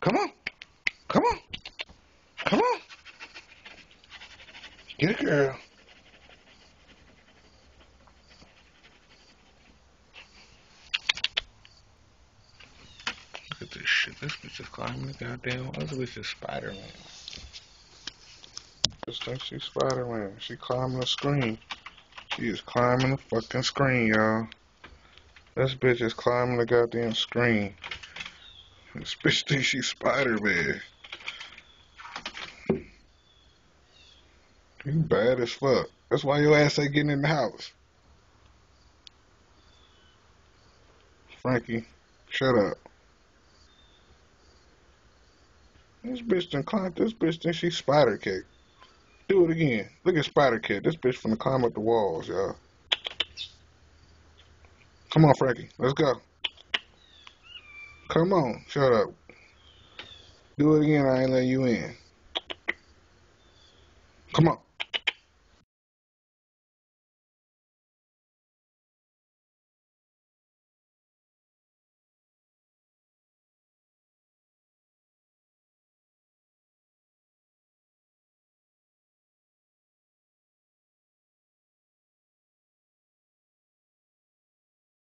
Come on. Come on. Come on. Get it, girl. Look at this shit. This bitch is climbing the goddamn. This bitch is Spider Man. This thinks she's Spider Man. She climbing the screen. She is climbing the fucking screen, y'all. This bitch is climbing the goddamn screen. This bitch thinks she's Spider Man. You bad as fuck. That's why your ass ain't getting in the house. Frankie, shut up. This bitch done climbed. This bitch thinks she's Spider Cat. Do it again. Look at Spider Cat. This bitch finna climb up the walls, y'all. Come on, Frankie. Let's go. Come on. Shut up. Do it again. I ain't letting you in. Come on.